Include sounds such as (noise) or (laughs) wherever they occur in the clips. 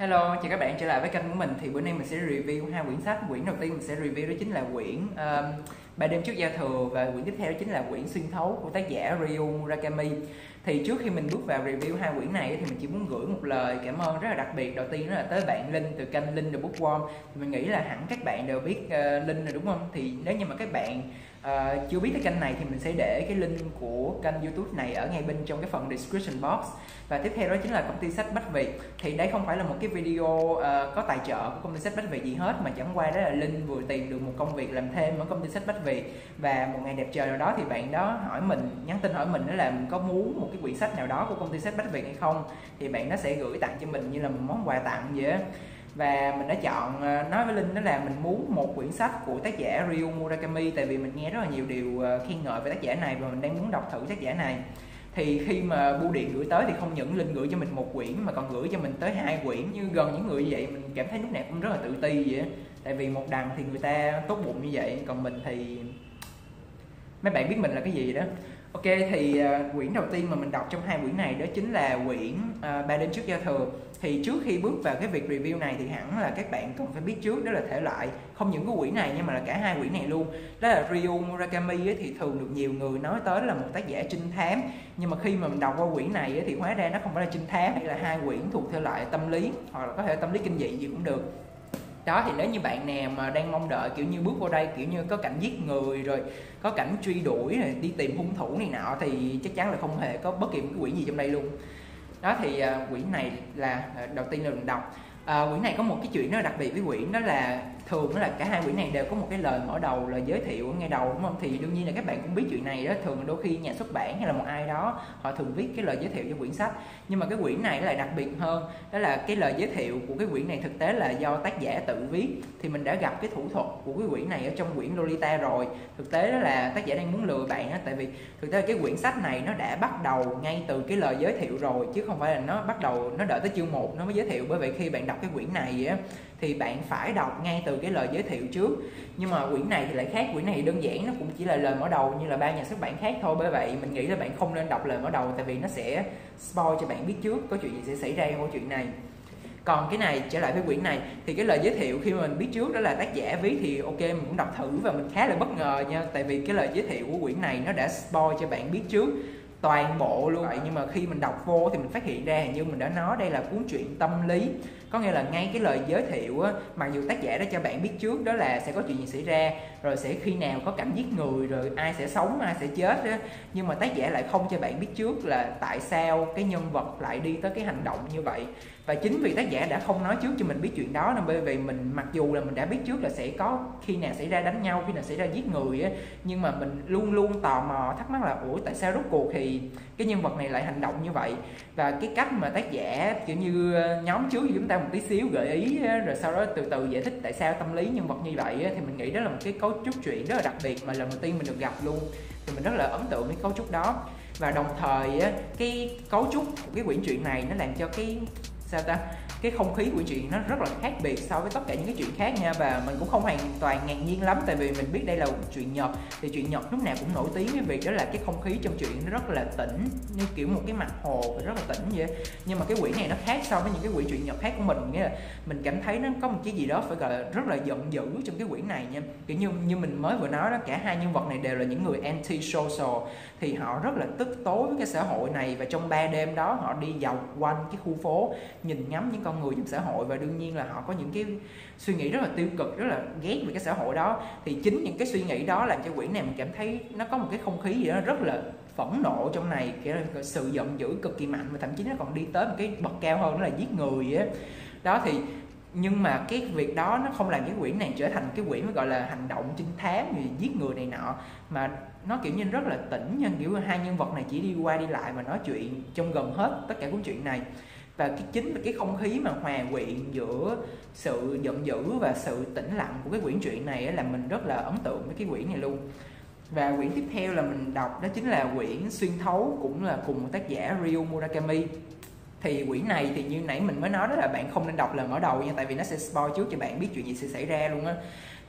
Hello, chào các bạn trở lại với kênh của mình. Thì bữa nay mình sẽ review hai quyển sách. Quyển đầu tiên mình sẽ review đó chính là quyển um, Ba đêm trước giao thừa và quyển tiếp theo đó chính là quyển xuyên thấu của tác giả ryu Murakami. Thì trước khi mình bước vào review hai quyển này thì mình chỉ muốn gửi một lời cảm ơn rất là đặc biệt đầu tiên đó là tới bạn Linh từ kênh Linh the Bookworm. Thì mình nghĩ là hẳn các bạn đều biết uh, Linh rồi đúng không? Thì nếu như mà các bạn uh, chưa biết cái kênh này thì mình sẽ để cái link của kênh youtube này ở ngay bên trong cái phần description box. Và tiếp theo đó chính là công ty sách Bách Việt. Thì đây không phải là một cái video uh, có tài trợ của công ty sách Bách Việt gì hết mà chẳng qua đó là Linh vừa tìm được một công việc làm thêm ở công ty sách Bách Việt và một ngày đẹp trời nào đó thì bạn đó hỏi mình, nhắn tin hỏi mình đó là mình có muốn một cái quyển sách nào đó của công ty sách Bách Việt hay không? Thì bạn nó sẽ gửi tặng cho mình như là một món quà tặng vậy á. Và mình đã chọn ờ, nói với linh đó là mình muốn một quyển sách của tác giả Ryu Murakami, tại vì mình nghe rất là nhiều điều ờ, khen ngợi về tác giả này và mình đang muốn đọc thử tác giả này. Thì khi mà bưu điện gửi tới thì không những linh gửi cho mình một quyển mà còn gửi cho mình tới hai quyển như gần những người như vậy, mình cảm thấy lúc nào cũng rất là tự ti vậy tại vì một đằng thì người ta tốt bụng như vậy còn mình thì mấy bạn biết mình là cái gì đó. Ok thì uh, quyển đầu tiên mà mình đọc trong hai quyển này đó chính là quyển uh, ba đêm trước giao thừa. Thì trước khi bước vào cái việc review này thì hẳn là các bạn cần phải biết trước đó là thể loại không những cái quyển này nhưng mà là cả hai quyển này luôn. Đó là ryu Murakami ấy, thì thường được nhiều người nói tới là một tác giả trinh thám. Nhưng mà khi mà mình đọc qua quyển này ấy, thì hóa ra nó không phải là trinh thám hay là hai quyển thuộc thể loại tâm lý hoặc là có thể tâm lý kinh dị gì cũng được đó thì nếu như bạn nào mà đang mong đợi kiểu như bước vô đây kiểu như có cảnh giết người rồi có cảnh truy đuổi này đi tìm hung thủ này nọ thì chắc chắn là không hề có bất kỳ một cái quyển gì trong đây luôn. Đó thì à, uh, quyển này là uh, đầu tiên là mình đọc uh, quyển này có một cái chuyện rất là đặc biệt với quyển đó là thường là cả hai quyển này đều có một cái lời mở đầu là giới thiệu ngay đầu, đúng không? Thì đương nhiên là các bạn cũng biết chuyện này đó, thường đôi khi nhà xuất bản hay là một ai đó, họ thường viết cái lời giới thiệu cho quyển sách. Nhưng mà cái quyển này lại đặc biệt hơn, đó là cái lời giới thiệu của cái quyển này thực tế là do tác giả tự viết. Thì mình đã gặp cái thủ thuật của cái quyển này ở trong quyển Lolita rồi. Thực tế đó là tác giả đang muốn lừa bạn á, tại vì thực tế cái quyển sách này nó đã bắt đầu ngay từ cái lời giới thiệu rồi, chứ không phải là nó bắt đầu, nó đợi tới chương 1 nó mới giới thiệu. Bởi vậy khi bạn đọc cái quyển này á thì bạn phải đọc ngay từ cái lời giới thiệu trước. Nhưng mà quyển này thì lại khác, quyển này đơn giản, nó cũng chỉ là lời mở đầu như là ba nhà xuất bản khác thôi. Bởi vậy mình nghĩ là bạn không nên đọc lời mở đầu tại vì nó sẽ spoil cho bạn biết trước có chuyện gì sẽ xảy ra trong câu chuyện này. Còn cái này, trở lại với quyển này, thì cái lời giới thiệu khi mà mình biết trước đó là tác giả viết thì ok, mình cũng đọc thử và mình khá là bất ngờ nha. Tại vì cái lời giới thiệu của quyển này nó đã spoil cho bạn biết trước toàn bộ luôn. Vậy nhưng mà khi mình đọc vô thì mình phát hiện ra như mình đã nói đây là cuốn truyện tâm lý. Có nghĩa là ngay cái lời giới thiệu á mặc dù tác giả đã cho bạn biết trước, đó là sẽ có chuyện gì xảy ra, rồi sẽ khi nào có cảnh giết người, rồi ai sẽ sống, ai sẽ chết á. Nhưng mà tác giả lại không cho bạn biết trước là tại sao cái nhân vật lại đi tới cái hành động như vậy. Và chính vì tác giả đã không nói trước cho mình biết chuyện đó, nên bởi vì mình, mặc dù là mình đã biết trước là sẽ có khi nào xảy ra đánh nhau, khi nào xảy ra giết người á, nhưng mà mình luôn luôn tò mò, thắc mắc là, ủa, tại sao rốt cuộc thì cái nhân vật này lại hành động như vậy. Và cái cách mà tác giả, kiểu như, nhóm trước chúng ta một tí xíu gợi ý rồi sau đó từ từ giải thích tại sao tâm lý nhân vật như vậy thì mình nghĩ đó là một cái cấu trúc truyện rất là đặc biệt mà lần đầu tiên mình được gặp luôn. Thì mình rất là ấn tượng với cấu trúc đó. Và đồng thời cái cấu trúc của cái quyển truyện này nó làm cho cái, sao ta? Cái không khí của chuyện nó rất là khác biệt so với tất cả những cái chuyện khác nha. Và mình cũng không hoàn toàn ngạc nhiên lắm, tại vì mình biết đây là một chuyện nhật. Thì chuyện nhật lúc nào cũng nổi tiếng với việc đó là cái không khí trong chuyện nó rất là tĩnh, như kiểu một cái mặt hồ và rất là tĩnh vậy. Nhưng mà cái quyển này nó khác so với những cái quyển chuyện nhật khác của mình, nghĩa là mình cảm thấy nó có một cái gì đó phải gọi là rất là giận dữ trong cái quyển này nha. Kiểu như như mình mới vừa nói đó, cả hai nhân vật này đều là những người anti social thì họ rất là tức tối với cái xã hội này và trong ba đêm đó họ đi dọc quanh cái khu phố, nhìn ngắm những con người trong xã hội và đương nhiên là họ có những cái suy nghĩ rất là tiêu cực, rất là ghét về cái xã hội đó. Thì chính những cái suy nghĩ đó làm cho quyển này mình cảm thấy nó có một cái không khí gì đó rất là phẫn nộ trong này, kiểu là sự giận dữ cực kỳ mạnh và thậm chí nó còn đi tới một cái bậc cao hơn, đó là giết người á. Đó thì, nhưng mà cái việc đó nó không làm cái quyển này trở thành cái quyển gọi là hành động trinh thám gì giết người này nọ, mà nó kiểu như rất là tĩnh nhân kiểu hai nhân vật này chỉ đi qua đi lại và nói chuyện trong gần hết tất cả cuốn chuyện này và cái chính là cái không khí mà hòa quyện giữa sự giận dữ và sự tĩnh lặng của cái quyển truyện này là mình rất là ấn tượng với cái quyển này luôn. Và quyển tiếp theo là mình đọc đó chính là quyển xuyên thấu cũng là cùng một tác giả Ryo Murakami. Thì quyển này thì như nãy mình mới nói đó là bạn không nên đọc lời mở đầu nha tại vì nó sẽ spoil trước cho bạn biết chuyện gì sẽ xảy ra luôn á.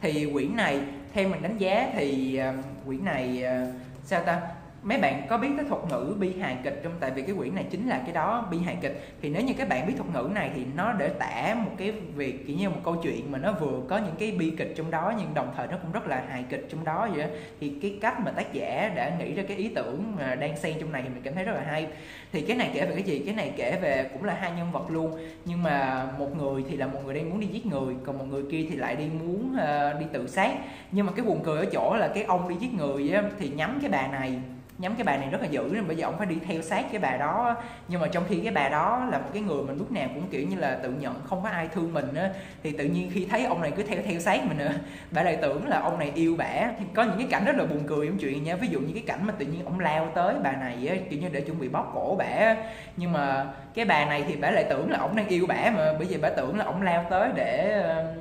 Thì quyển này theo mình đánh giá thì uh, quyển này uh, sao ta? Mấy bạn có biết cái thuật ngữ bi hài kịch không? Tại vì cái quyển này chính là cái đó bi hài kịch. Thì nếu như các bạn biết thuật ngữ này thì nó để tả một cái việc kiểu như một câu chuyện mà nó vừa có những cái bi kịch trong đó nhưng đồng thời nó cũng rất là hài kịch trong đó vậy đó. thì cái cách mà tác giả đã nghĩ ra cái ý tưởng mà đang xen trong này thì mình cảm thấy rất là hay. Thì cái này kể về cái gì? Cái này kể về cũng là hai nhân vật luôn. Nhưng mà một người thì là một người đang muốn đi giết người còn một người kia thì lại đi muốn uh, đi tự sát. Nhưng mà cái buồn cười ở chỗ là cái ông đi giết người á, thì nhắm cái bà này nhắm cái bà này rất là dữ nên bây giờ ông phải đi theo sát cái bà đó. Nhưng mà trong khi cái bà đó là một cái người mình lúc nào cũng kiểu như là tự nhận không có ai thương mình á thì tự nhiên khi thấy ông này cứ theo theo sát mình nữa bà lại tưởng là ông này yêu bả thì có những cái cảnh rất là buồn cười trong chuyện nha. Ví dụ như cái cảnh mà tự nhiên ông lao tới bà này á kiểu như để chuẩn bị bóp cổ bả nhưng mà cái bà này thì bả lại tưởng là ông đang yêu bả mà. Bởi vì bả tưởng là ông lao tới để ờ,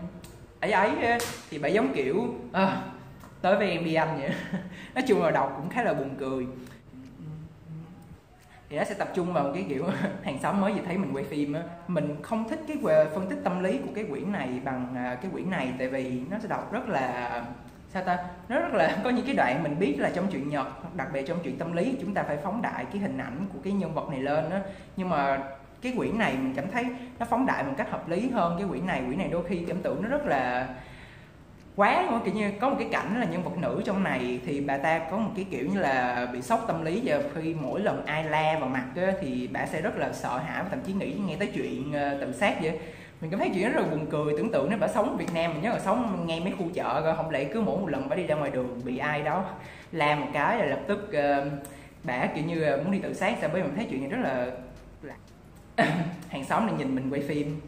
ấy ấy thì bả giống kiểu à, tới với em đi anh vậy (laughs) nói chung là đọc cũng khá là buồn cười. Thì nó sẽ tập trung vào cái kiểu (laughs) hàng xóm mới vừa thấy mình quay phim á. Mình không thích cái phân tích tâm lý của cái quyển này bằng à, cái quyển này, tại vì nó sẽ đọc rất là, sao ta, nó rất là (laughs) có những cái đoạn mình biết là trong chuyện nhật, đặc biệt trong chuyện tâm lý, chúng ta phải phóng đại cái hình ảnh của cái nhân vật này lên á. Nhưng mà cái quyển này mình cảm thấy nó phóng đại một cách hợp lý hơn cái quyển này. Quyển này đôi khi cảm tưởng nó rất là quá luôn kiểu như có một cái cảnh là nhân vật nữ trong này thì bà ta có một cái kiểu như là bị sốc tâm lý. Và khi mỗi lần ai la vào mặt á, thì bà sẽ rất là sợ hãi và thậm chí nghĩ nghe tới chuyện uh, tự sát vậy. Mình cảm thấy chuyện rất là buồn cười tưởng tượng nếu bà sống ở Việt Nam mình nhớ là sống ngay mấy khu chợ rồi không lẽ cứ mỗi một lần bà đi ra ngoài đường bị ai đó la một cái là lập tức uh, bà kiểu như ờ, muốn đi tự sát. Sao bởi mình thấy chuyện này rất là (coughs) hàng xóm này nhìn mình quay phim.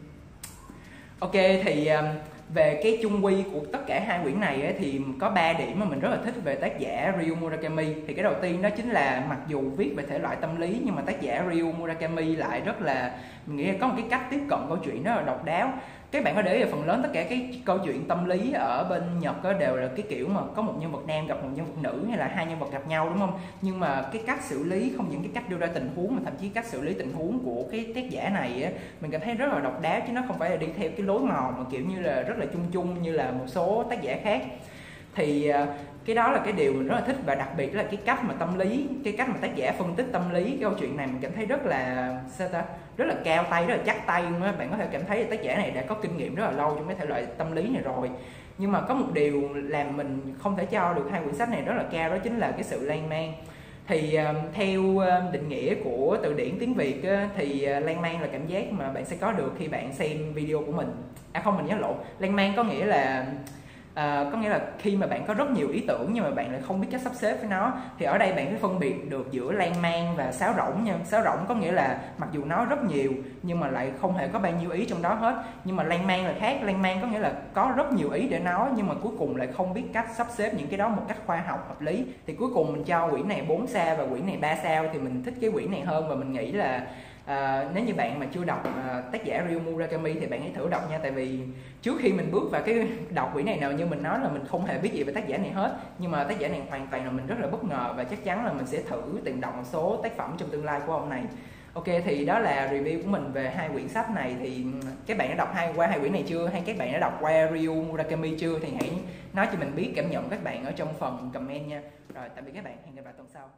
Ok thì uh, về cái chung quy của tất cả hai quyển này ấy, thì có 3 điểm mà mình rất là thích về tác giả Ryu Murakami. Thì cái đầu tiên đó chính là mặc dù viết về thể loại tâm lý nhưng mà tác giả Ryu Murakami lại rất là mình nghĩ là có một cái cách tiếp cận câu chuyện rất là độc đáo các bạn có để ý là phần lớn tất cả cái câu chuyện tâm lý ở bên Nhật đó đều là cái kiểu mà có một nhân vật nam gặp một nhân vật nữ hay là hai nhân vật gặp nhau, đúng không? Nhưng mà cái cách xử lý không những cái cách đưa ra tình huống mà thậm chí cách xử lý tình huống của cái tác giả này á, mình cảm thấy rất là độc đáo chứ nó không phải là đi theo cái lối mòn mà, kiểu như là, rất là chung chung như là một số tác giả khác thì à, cái đó là cái điều mình rất là thích và đặc biệt là cái cách mà tâm lý, cái cách mà tác giả phân tích tâm lý, cái câu chuyện này mình cảm thấy rất là, sao ta, rất là cao tay, rất là chắc tay luôn á. Bạn có thể cảm thấy là tác giả này đã có kinh nghiệm rất là lâu trong cái thể loại tâm lý này rồi. Nhưng mà có một điều làm mình không thể cho được hai quyển sách này rất là cao, đó chính là cái sự lan man. Thì à, theo à, định nghĩa của từ điển tiếng việt thì lan man là cảm giác mà bạn sẽ có được khi bạn xem video của mình. À không, mình nhớ lộn. Lan man có nghĩa là à, có nghĩa là khi mà bạn có rất nhiều ý tưởng nhưng mà bạn lại không biết cách sắp xếp với nó thì ở đây bạn phải phân biệt được giữa lan man và sáo rỗng nha. Sáo rỗng có nghĩa là mặc dù nó rất nhiều nhưng mà lại không hề có bao nhiêu ý trong đó hết. Nhưng mà lan man là khác. Lan man có nghĩa là có rất nhiều ý để nói nhưng mà cuối cùng lại không biết cách sắp xếp những cái đó một cách khoa học hợp lý. Thì cuối cùng mình cho quỹ này 4 sao và quỹ này 3 sao thì mình thích cái quỹ này hơn và mình nghĩ là à, nếu như bạn mà chưa đọc à, tác giả Ryu Murakami thì bạn hãy thử đọc nha tại vì trước khi mình bước vào cái đọc quyển này nào như mình nói là mình không hề biết gì về tác giả này hết. Nhưng mà tác giả này hoàn toàn là mình rất là bất ngờ và chắc chắn là mình sẽ thử tìm đọc một số tác phẩm trong tương lai của ông này. Ok thì đó là review của mình về hai quyển sách này. Thì ừ, các bạn đã đọc hai qua hai quyển này chưa? Hay các bạn đã đọc qua Ryu Murakami chưa? Thì hãy nói cho mình biết cảm nhận các bạn ở trong phần comment nha. Rồi tạm biệt các bạn. Hẹn gặp lại tuần sau.